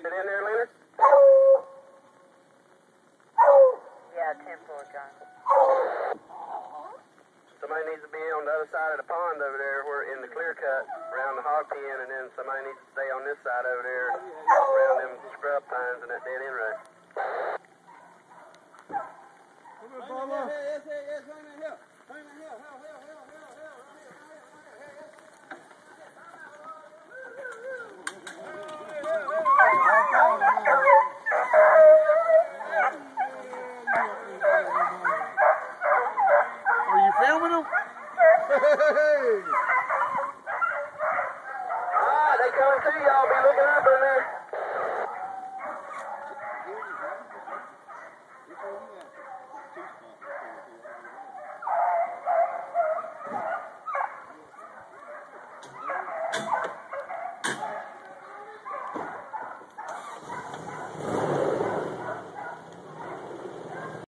Get in there, Leonard. Yeah, 10 4, John. Somebody needs to be on the other side of the pond over there, where in the clear cut around the hog pen, and then somebody needs to stay on this side over there around them scrub pines and that dead end Are you filming them? Ah, they coming to y'all. Be looking up in there.